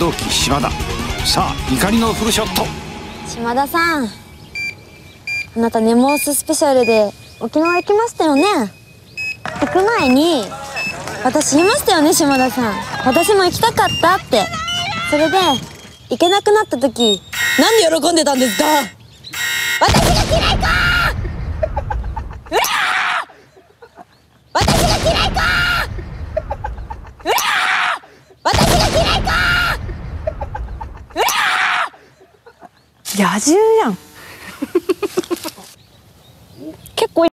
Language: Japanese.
同期島田。さあ怒りのフルショット。島田さん。あなたネモーススペシャルで沖縄行きましたよね？行く前に私言いましたよね島田さん。私も行きたかったって。それで行けなくなった時なんで喜んでたんですか？野獣やん。